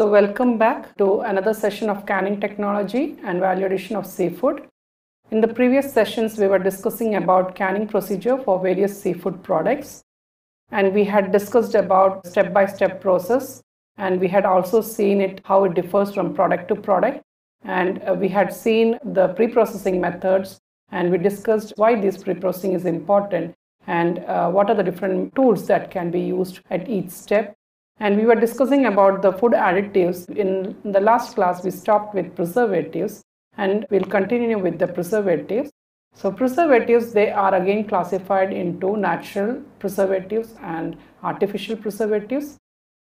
So welcome back to another session of canning technology and value addition of seafood. In the previous sessions, we were discussing about canning procedure for various seafood products. And we had discussed about step-by-step -step process. And we had also seen it, how it differs from product to product. And uh, we had seen the pre-processing methods and we discussed why this pre-processing is important and uh, what are the different tools that can be used at each step. And we were discussing about the food additives. In the last class, we stopped with preservatives and we'll continue with the preservatives. So preservatives, they are again classified into natural preservatives and artificial preservatives.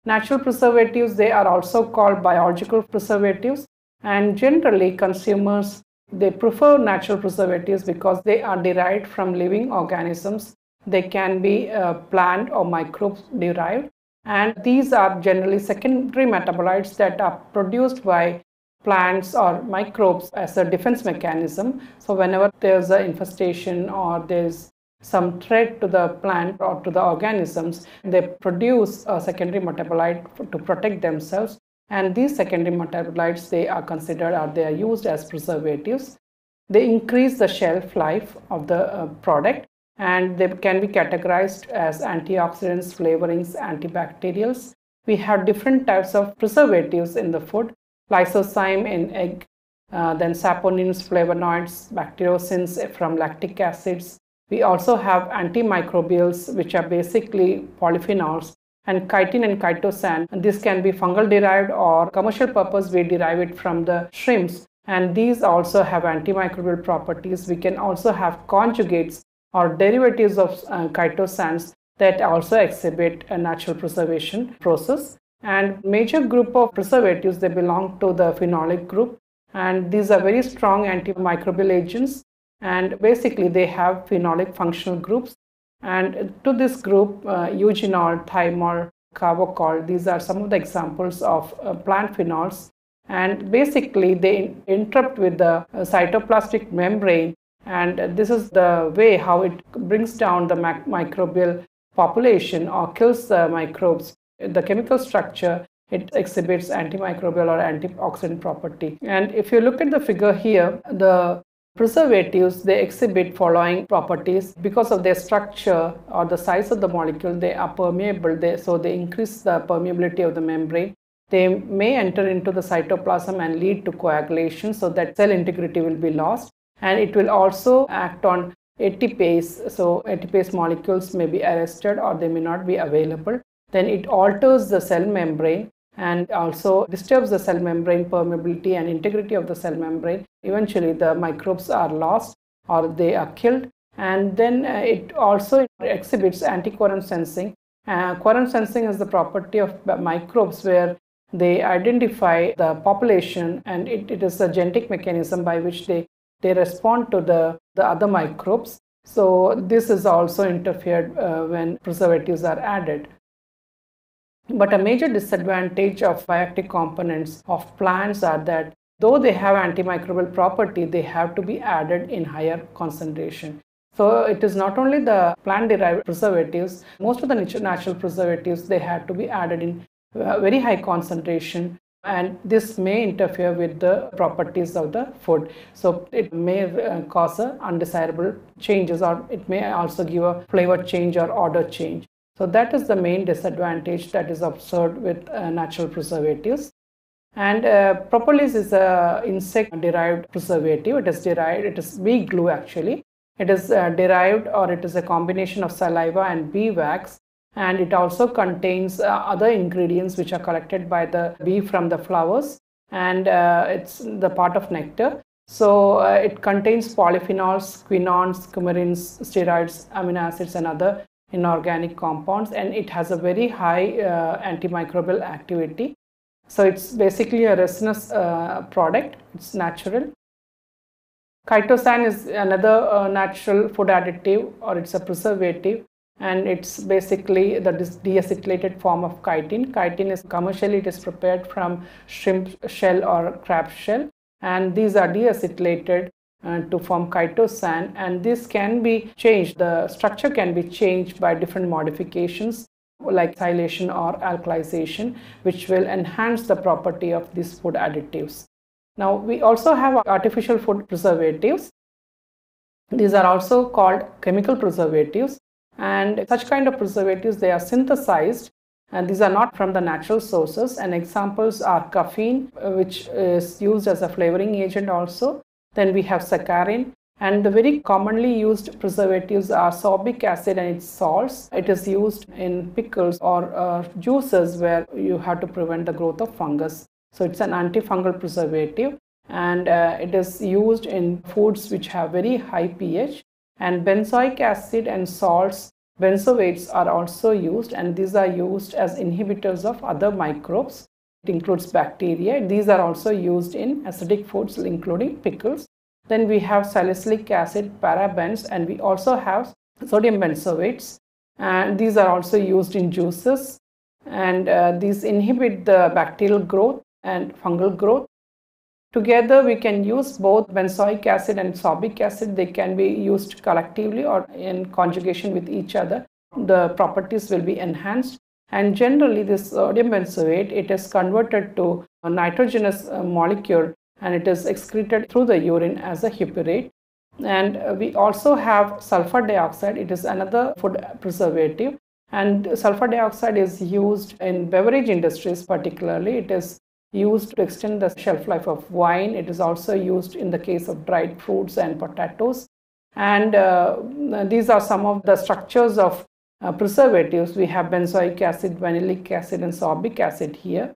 Natural preservatives, they are also called biological preservatives and generally consumers they prefer natural preservatives because they are derived from living organisms. They can be uh, plant or microbes derived. And these are generally secondary metabolites that are produced by plants or microbes as a defense mechanism. So whenever there's an infestation or there's some threat to the plant or to the organisms, they produce a secondary metabolite to protect themselves. And these secondary metabolites they are considered or they are used as preservatives. They increase the shelf life of the uh, product and they can be categorized as antioxidants flavorings antibacterials we have different types of preservatives in the food lysozyme in egg uh, then saponins flavonoids bacteriocins from lactic acids we also have antimicrobials which are basically polyphenols and chitin and chitosan. This can be fungal derived or commercial purpose we derive it from the shrimps. And these also have antimicrobial properties. We can also have conjugates or derivatives of uh, chitosans that also exhibit a natural preservation process. And major group of preservatives, they belong to the phenolic group. And these are very strong antimicrobial agents. And basically, they have phenolic functional groups and to this group, uh, eugenol, thymol, carvacrol, these are some of the examples of uh, plant phenols. And basically, they interrupt with the uh, cytoplasmic membrane. And this is the way how it brings down the microbial population or kills the microbes. The chemical structure, it exhibits antimicrobial or antioxidant property. And if you look at the figure here, the Preservatives, they exhibit following properties because of their structure or the size of the molecule, they are permeable, they, so they increase the permeability of the membrane. They may enter into the cytoplasm and lead to coagulation so that cell integrity will be lost. And it will also act on ATPase, so ATPase molecules may be arrested or they may not be available. Then it alters the cell membrane and also disturbs the cell membrane permeability and integrity of the cell membrane. Eventually, the microbes are lost or they are killed. And then uh, it also exhibits anti-quorum sensing. Uh, quorum sensing is the property of microbes where they identify the population and it, it is a genetic mechanism by which they, they respond to the, the other microbes. So this is also interfered uh, when preservatives are added. But a major disadvantage of bioactive components of plants are that though they have antimicrobial property, they have to be added in higher concentration. So it is not only the plant-derived preservatives, most of the natural preservatives, they have to be added in uh, very high concentration and this may interfere with the properties of the food. So it may uh, cause undesirable changes or it may also give a flavor change or odor change. So that is the main disadvantage that is observed with uh, natural preservatives. And uh, propolis is a insect derived preservative. It is derived, it is bee glue actually. It is uh, derived or it is a combination of saliva and bee wax and it also contains uh, other ingredients which are collected by the bee from the flowers and uh, it's the part of nectar. So uh, it contains polyphenols, quinones, coumarins, steroids, amino acids and other inorganic compounds and it has a very high uh, antimicrobial activity. So it's basically a resinous uh, product, it's natural. Chitosan is another uh, natural food additive or it's a preservative and it's basically the deacetylated form of chitin. Chitin is commercially it is prepared from shrimp shell or crab shell and these are deacetylated uh, to form chitosan and this can be changed the structure can be changed by different modifications like silation or alkalization, which will enhance the property of these food additives. Now, we also have artificial food preservatives. These are also called chemical preservatives and such kind of preservatives, they are synthesized and these are not from the natural sources. And examples are caffeine uh, which is used as a flavoring agent also. Then we have saccharin and the very commonly used preservatives are sorbic acid and its salts. It is used in pickles or uh, juices where you have to prevent the growth of fungus. So it's an antifungal preservative. And uh, it is used in foods which have very high pH and benzoic acid and salts benzoates are also used and these are used as inhibitors of other microbes. It includes bacteria. These are also used in acidic foods including pickles then we have salicylic acid, parabens, and we also have sodium benzoates. And these are also used in juices. And uh, these inhibit the bacterial growth and fungal growth. Together, we can use both benzoic acid and sorbic acid. They can be used collectively or in conjugation with each other. The properties will be enhanced. And generally, this sodium benzoate, it is converted to a nitrogenous uh, molecule and it is excreted through the urine as a hippurate. And we also have sulfur dioxide, it is another food preservative. And sulfur dioxide is used in beverage industries particularly. It is used to extend the shelf life of wine. It is also used in the case of dried fruits and potatoes. And uh, these are some of the structures of uh, preservatives. We have benzoic acid, vanillic acid, and sorbic acid here.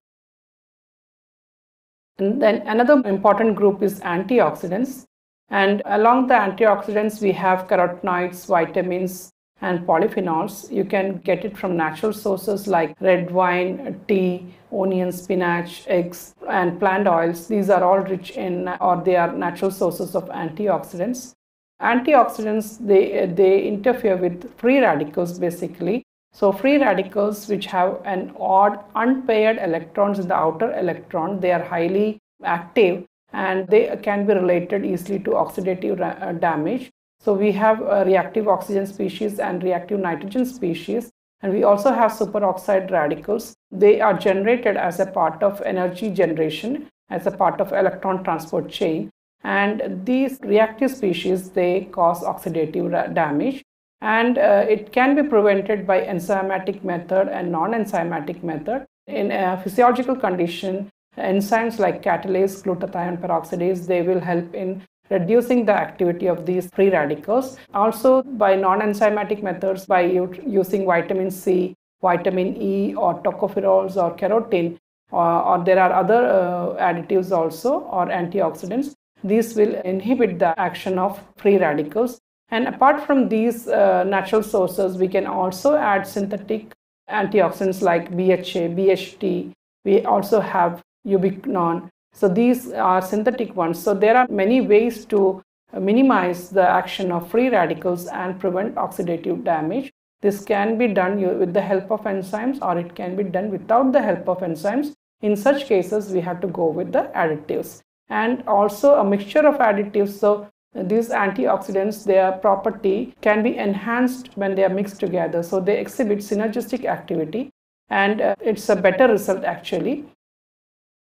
And then another important group is antioxidants. And along the antioxidants, we have carotenoids, vitamins, and polyphenols. You can get it from natural sources like red wine, tea, onion, spinach, eggs, and plant oils. These are all rich in, or they are natural sources of antioxidants. Antioxidants, they, they interfere with free radicals basically. So free radicals which have an odd unpaired electrons in the outer electron, they are highly active and they can be related easily to oxidative uh, damage. So we have reactive oxygen species and reactive nitrogen species and we also have superoxide radicals. They are generated as a part of energy generation, as a part of electron transport chain. And these reactive species, they cause oxidative damage and uh, it can be prevented by enzymatic method and non-enzymatic method. In a physiological condition, enzymes like catalase, glutathione peroxidase, they will help in reducing the activity of these free radicals. Also by non-enzymatic methods, by using vitamin C, vitamin E or tocopherols or carotene, or, or there are other uh, additives also or antioxidants. These will inhibit the action of free radicals and apart from these uh, natural sources, we can also add synthetic antioxidants like BHA, BHT. We also have ubiquinone. So these are synthetic ones. So there are many ways to minimize the action of free radicals and prevent oxidative damage. This can be done with the help of enzymes or it can be done without the help of enzymes. In such cases, we have to go with the additives and also a mixture of additives. So these antioxidants, their property can be enhanced when they are mixed together. So they exhibit synergistic activity and uh, it's a better result actually.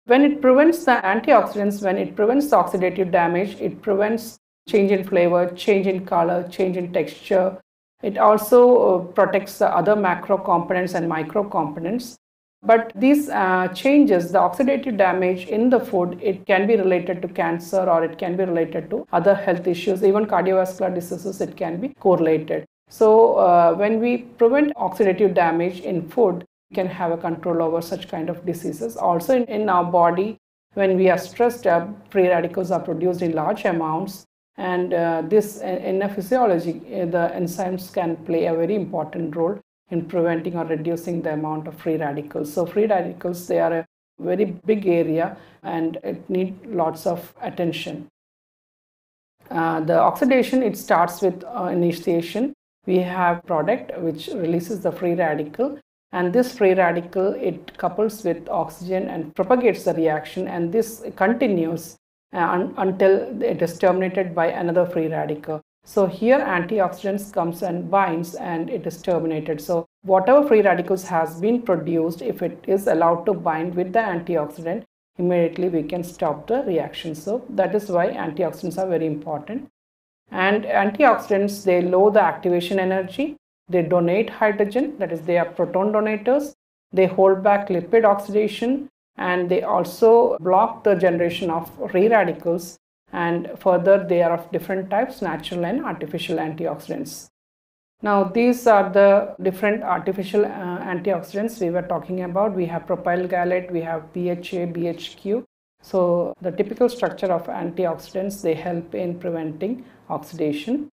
When it prevents the antioxidants, when it prevents oxidative damage, it prevents change in flavor, change in color, change in texture. It also uh, protects the other macro components and micro components. But these uh, changes, the oxidative damage in the food, it can be related to cancer or it can be related to other health issues, even cardiovascular diseases, it can be correlated. So uh, when we prevent oxidative damage in food, can have a control over such kind of diseases. Also in, in our body, when we are stressed up, free radicals are produced in large amounts. And uh, this in a physiology, uh, the enzymes can play a very important role in preventing or reducing the amount of free radicals. So free radicals, they are a very big area and it need lots of attention. Uh, the oxidation, it starts with uh, initiation. We have product which releases the free radical and this free radical, it couples with oxygen and propagates the reaction and this continues uh, un until it is terminated by another free radical. So here antioxidants comes and binds and it is terminated. So whatever free radicals has been produced, if it is allowed to bind with the antioxidant, immediately we can stop the reaction. So that is why antioxidants are very important. And antioxidants, they lower the activation energy, they donate hydrogen, that is they are proton donators, they hold back lipid oxidation, and they also block the generation of free radicals and further they are of different types natural and artificial antioxidants now these are the different artificial uh, antioxidants we were talking about. We have propyl gallate, we have BHA, BHQ. So the typical structure of antioxidants, they help in preventing oxidation.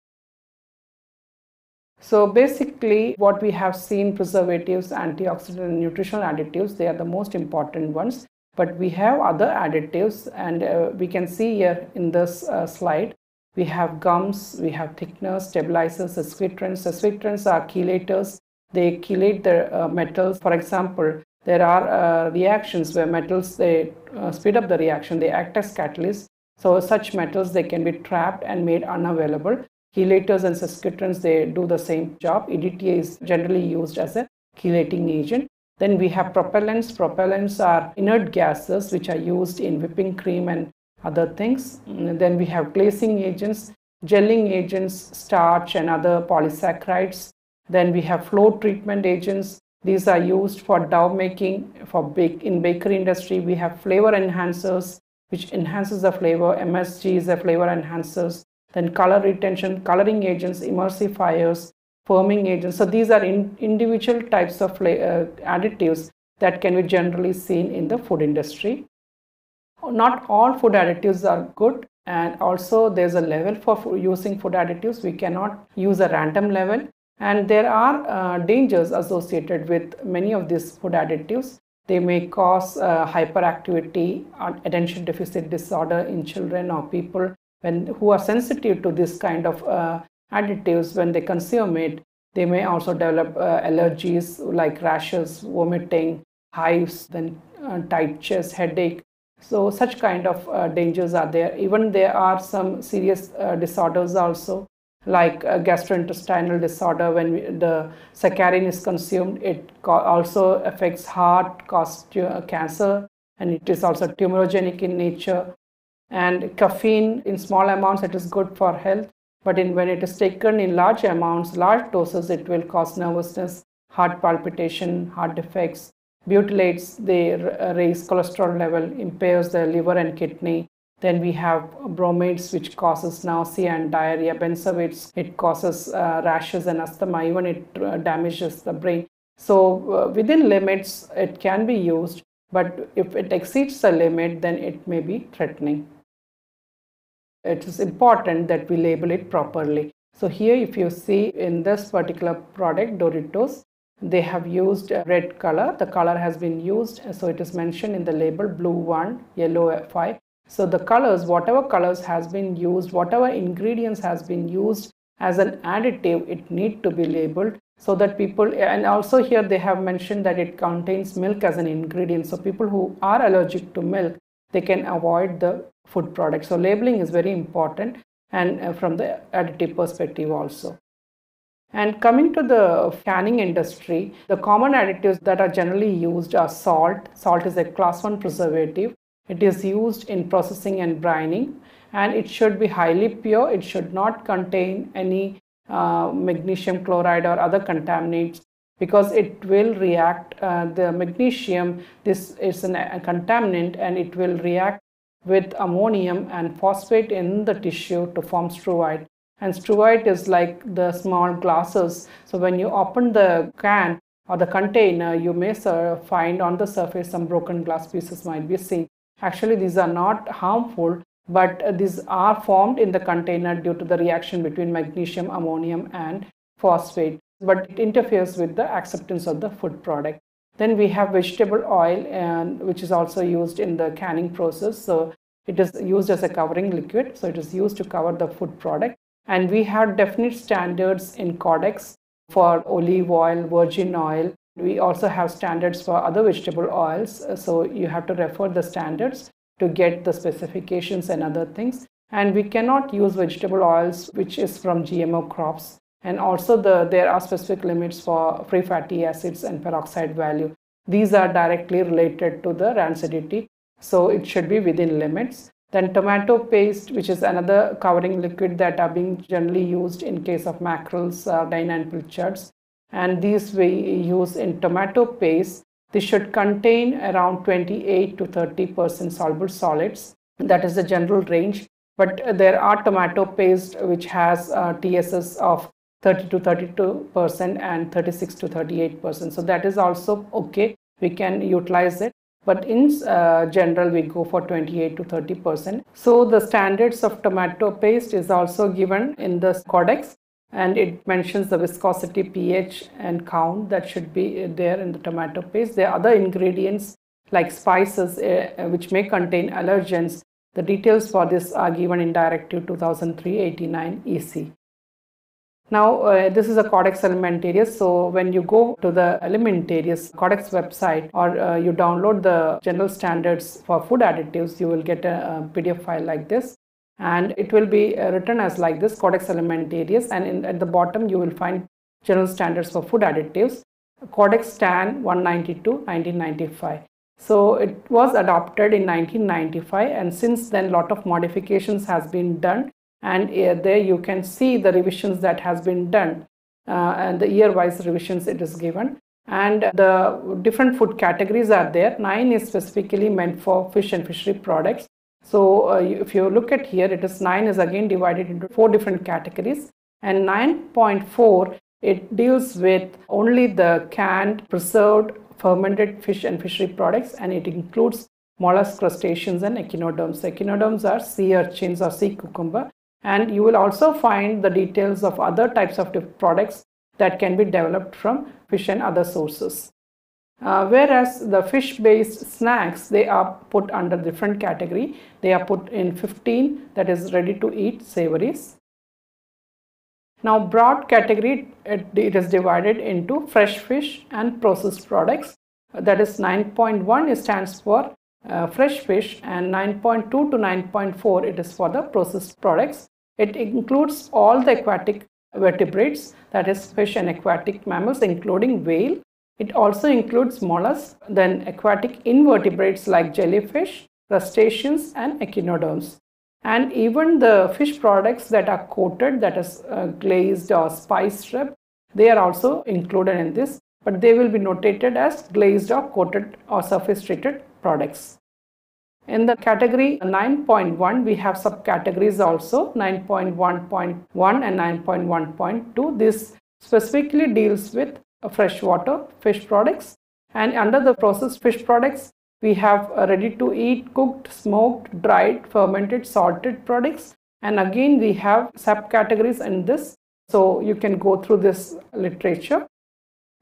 So basically what we have seen preservatives, antioxidant and nutritional additives, they are the most important ones. But we have other additives and uh, we can see here in this uh, slide we have gums, we have thickeners, stabilizers, accelerators. Accelerators are chelators. They chelate the uh, metals. For example, there are uh, reactions where metals, they uh, speed up the reaction. They act as catalysts. So such metals, they can be trapped and made unavailable. Chelators and sequestrants, they do the same job. EDTA is generally used as a chelating agent. Then we have propellants. Propellants are inert gases which are used in whipping cream and other things. And then we have glazing agents, gelling agents, starch and other polysaccharides. Then we have flour treatment agents. These are used for dough making, for bake in bakery industry. We have flavor enhancers, which enhances the flavor. MSG is a flavor enhancers. Then color retention, coloring agents, emulsifiers, firming agents. So these are in individual types of uh, additives that can be generally seen in the food industry. Not all food additives are good and also there's a level for using food additives. We cannot use a random level. And there are uh, dangers associated with many of these food additives. They may cause uh, hyperactivity attention deficit disorder in children or people when who are sensitive to this kind of uh, additives when they consume it they may also develop uh, allergies like rashes vomiting hives then uh, tight chest headache so such kind of uh, dangers are there. Even there are some serious uh, disorders also like gastrointestinal disorder when the saccharin is consumed. It also affects heart, causes cancer and it is also tumorigenic in nature. And caffeine in small amounts it is good for health but in, when it is taken in large amounts, large doses, it will cause nervousness, heart palpitation, heart defects, butylates, they uh, raise cholesterol level, impairs the liver and kidney. Then we have bromates, which causes nausea and diarrhea. Benzoates, it causes uh, rashes and asthma. Even it uh, damages the brain. So uh, within limits, it can be used. But if it exceeds the limit, then it may be threatening. It is important that we label it properly. So here, if you see in this particular product, Doritos, they have used red color. The color has been used so it is mentioned in the label blue 1 yellow 5 so the colors whatever colors has been used whatever ingredients has been used as an additive it need to be labeled so that people and also here they have mentioned that it contains milk as an ingredient. So people who are allergic to milk they can avoid the food product so labeling is very important and uh, from the additive perspective also and coming to the canning industry, the common additives that are generally used are salt. Salt is a class 1 preservative. It is used in processing and brining and it should be highly pure. It should not contain any uh, magnesium chloride or other contaminants because it will react uh, the magnesium this is an, a contaminant and it will react with ammonium and phosphate in the tissue to form struvite and struvite is like the small glasses. So when you open the can or the container, you may find on the surface some broken glass pieces might be seen. Actually, these are not harmful, but these are formed in the container due to the reaction between magnesium, ammonium, and phosphate. But it interferes with the acceptance of the food product. Then we have vegetable oil, and which is also used in the canning process. So it is used as a covering liquid. So it is used to cover the food product. And we have definite standards in Codex for olive oil, virgin oil. We also have standards for other vegetable oils. So you have to refer the standards to get the specifications and other things. And we cannot use vegetable oils which is from GMO crops. And also the there are specific limits for free fatty acids and peroxide value. These are directly related to the rancidity, so it should be within limits. Then tomato paste, which is another covering liquid that are being generally used in case of mackerels, sardine and pilchards. And these we use in tomato paste. This should contain around 28 to 30% soluble solids. That is the general range. But there are tomato paste which has uh, TSS of 30 to 32% and 36 to 38%. So that is also okay. We can utilize it. But in uh, general we go for 28 to 30 percent. So the standards of tomato paste is also given in the codex. And it mentions the viscosity ph and count that should be there in the tomato paste. There are other ingredients like spices uh, which may contain allergens. The details for this are given in directive 2003 89 ec now, uh, this is a Codex Alimentarius. So, when you go to the Alimentarius Codex website or uh, you download the general standards for food additives, you will get a, a PDF file like this. And it will be uh, written as like this Codex Alimentarius. And in, at the bottom, you will find general standards for food additives. Codex STAN 192 1995. So it was adopted in 1995 and since then lot of modifications has been done and uh, there you can see the revisions that has been done uh, and the year wise revisions it is given. And the different food categories are there. Nine is specifically meant for fish and fishery products. So uh, if you look at here it is nine is again divided into four different categories. And 9.4 it deals with only the canned preserved fermented fish and fishery products and it includes mollusk crustaceans and echinoderms. Echinoderms are sea urchins or sea cucumber and you will also find the details of other types of products that can be developed from fish and other sources. Uh, whereas the fish based snacks they are put under different category. They are put in 15 that is ready to eat savories. Now broad category it, it is divided into fresh fish and processed products. That is 9.1 stands for uh, fresh fish and 9.2 to 9.4 it is for the processed products it includes all the aquatic vertebrates, that is fish and aquatic mammals, including whale. It also includes mollusks, then aquatic invertebrates like jellyfish, crustaceans, and echinoderms. And even the fish products that are coated, that is uh, glazed or spice rub, they are also included in this, but they will be notated as glazed or coated or surface treated products. In the category 9.1, we have subcategories also 9.1.1 and 9.1.2. This specifically deals with freshwater fish products. And under the processed fish products, we have ready to eat, cooked, smoked, dried, fermented, salted products. And again, we have subcategories in this. So you can go through this literature.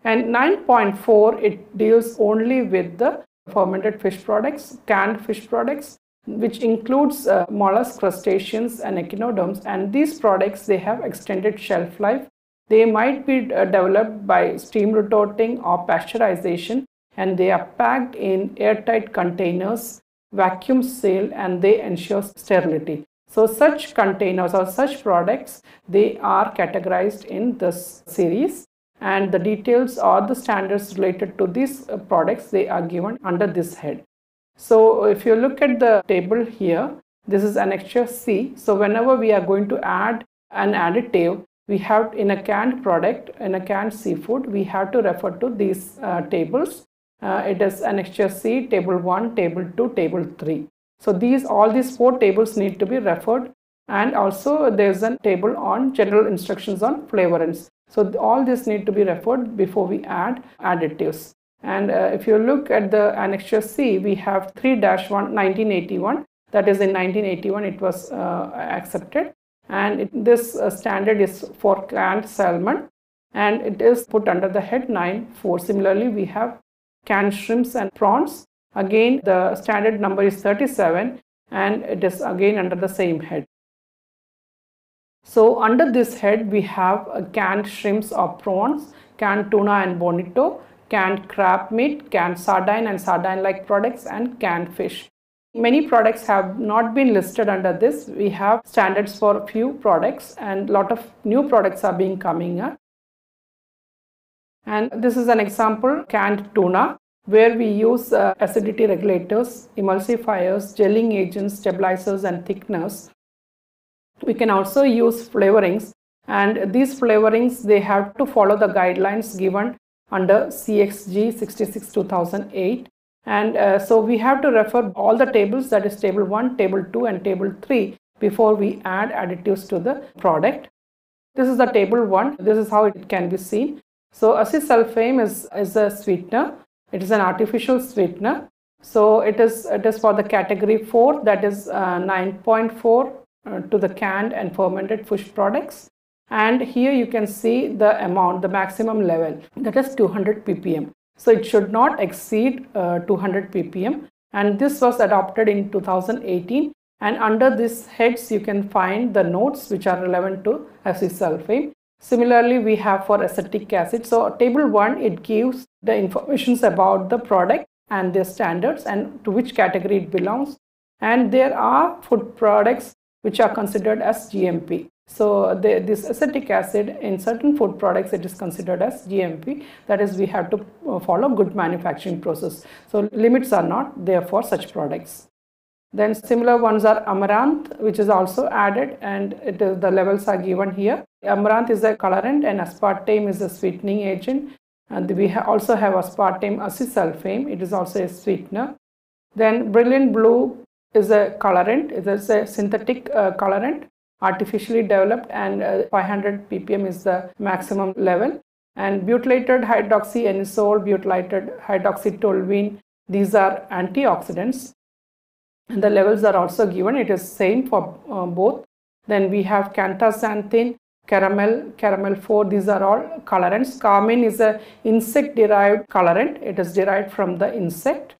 And 9.4, it deals only with the fermented fish products, canned fish products, which includes uh, mollusks, crustaceans and echinoderms and these products they have extended shelf life. They might be uh, developed by steam retorting or pasteurization and they are packed in airtight containers, vacuum sealed and they ensure sterility. So such containers or such products they are categorized in this series and the details or the standards related to these uh, products they are given under this head. So if you look at the table here, this is annexure C. So whenever we are going to add an additive, we have in a canned product, in a canned seafood, we have to refer to these uh, tables. Uh, it is annexure C, table 1, table 2, table 3. So these all these four tables need to be referred and also there's a table on general instructions on flavorants. So all this need to be referred before we add additives. And uh, if you look at the annexure C, we have 3-1 1981. That is in 1981 it was uh, accepted. And it, this uh, standard is for canned salmon and it is put under the head 9-4. Similarly, we have canned shrimps and prawns. Again, the standard number is 37 and it is again under the same head. So under this head, we have uh, canned shrimps or prawns, canned tuna and bonito, canned crab meat, canned sardine and sardine-like products, and canned fish. Many products have not been listed under this. We have standards for few products and lot of new products are being coming up. And this is an example canned tuna where we use uh, acidity regulators, emulsifiers, gelling agents, stabilizers and thickeners. We can also use flavorings and these flavorings they have to follow the guidelines given under CXG 66 2008 and uh, so we have to refer all the tables that is table 1, table 2 and table 3 before we add additives to the product. This is the table 1. This is how it can be seen. So acesulfame is, is a sweetener. It is an artificial sweetener. So it is, it is for the category 4 that is uh, 9.4 uh, to the canned and fermented fish products. And here you can see the amount, the maximum level that is 200 ppm. So it should not exceed uh, 200 ppm and this was adopted in 2018 and under this heads you can find the notes which are relevant to acesulfame. Similarly, we have for acetic acid. So table 1 it gives the informations about the product and their standards and to which category it belongs and there are food products which are considered as GMP. So the, this acetic acid in certain food products it is considered as GMP that is we have to uh, follow good manufacturing process. So limits are not there for such products. Then similar ones are amaranth which is also added and it is, the levels are given here. Amaranth is a colorant and aspartame is a sweetening agent and we ha also have aspartame acesulfame it is also a sweetener. Then brilliant blue is a colorant it is a synthetic uh, colorant artificially developed and uh, 500 ppm is the maximum level. And butylated hydroxyanisole butylated hydroxytoluene these are antioxidants. And the levels are also given it is same for uh, both. Then we have canthaxanthin caramel caramel 4 these are all colorants. Carmine is a insect derived colorant it is derived from the insect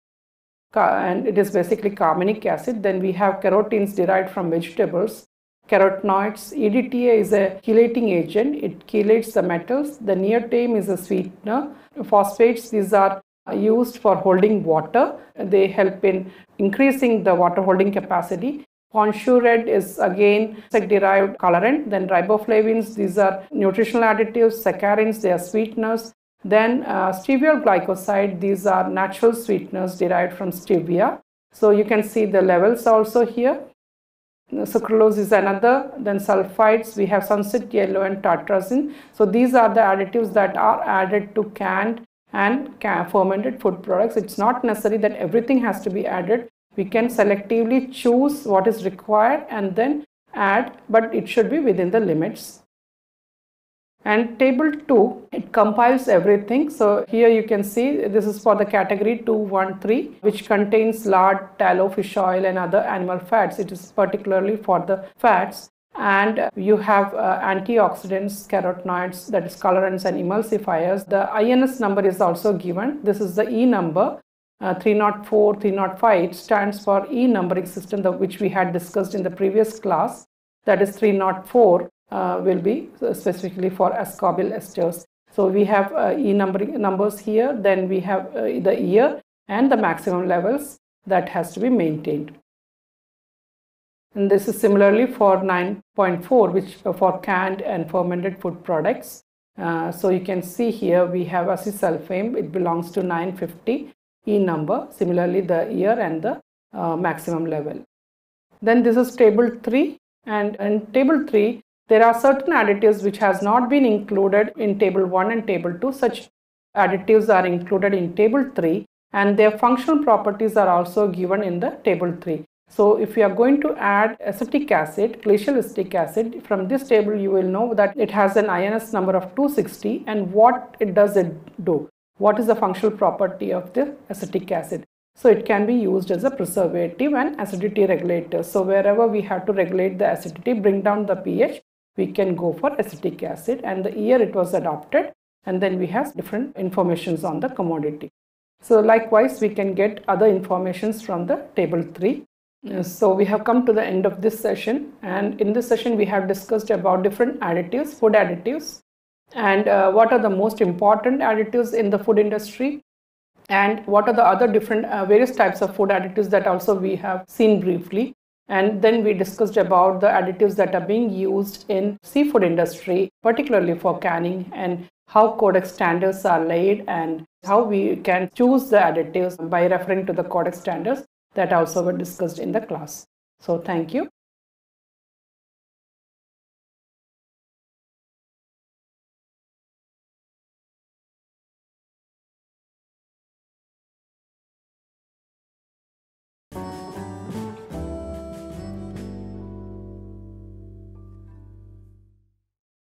and it is basically carminic acid then we have carotenes derived from vegetables carotenoids. EDTA is a chelating agent. It chelates the metals. The neotame is a sweetener. Phosphates, these are used for holding water. They help in increasing the water holding capacity. Red is again derived colorant. Then riboflavins, these are nutritional additives. Saccharides, they are sweeteners. Then uh, glycoside, these are natural sweeteners derived from stevia. So you can see the levels also here. Sucralose is another. Then sulfites we have sunset yellow and tartrazine. So these are the additives that are added to canned and fermented food products. It's not necessary that everything has to be added. We can selectively choose what is required and then add but it should be within the limits and table 2 it compiles everything. So here you can see this is for the category 213 which contains lard tallow fish oil and other animal fats. It is particularly for the fats. And you have uh, antioxidants carotenoids that is colorants and emulsifiers. The ins number is also given. This is the e number uh, 304 305 it stands for e numbering system the, which we had discussed in the previous class. That is 304 uh, will be specifically for ascorbyl esters. So we have uh, E numbering numbers here, then we have uh, the year and the maximum levels that has to be maintained. And this is similarly for 9.4 which for canned and fermented food products. Uh, so you can see here we have acesulfame, it belongs to 950 E number, similarly the year and the uh, maximum level. Then this is table 3 and in table 3 there are certain additives which has not been included in table 1 and table 2. Such additives are included in table 3 and their functional properties are also given in the table 3. So if you are going to add acetic acid, glacial acetic acid, from this table you will know that it has an INS number of 260 and what it does it do. What is the functional property of the acetic acid? So it can be used as a preservative and acidity regulator. So wherever we have to regulate the acidity, bring down the pH, we can go for acetic acid and the year it was adopted and then we have different informations on the commodity. So likewise we can get other informations from the table 3. So we have come to the end of this session and in this session we have discussed about different additives, food additives and uh, what are the most important additives in the food industry and what are the other different uh, various types of food additives that also we have seen briefly and then we discussed about the additives that are being used in seafood industry particularly for canning and how codex standards are laid and how we can choose the additives by referring to the codex standards that also were discussed in the class. So thank you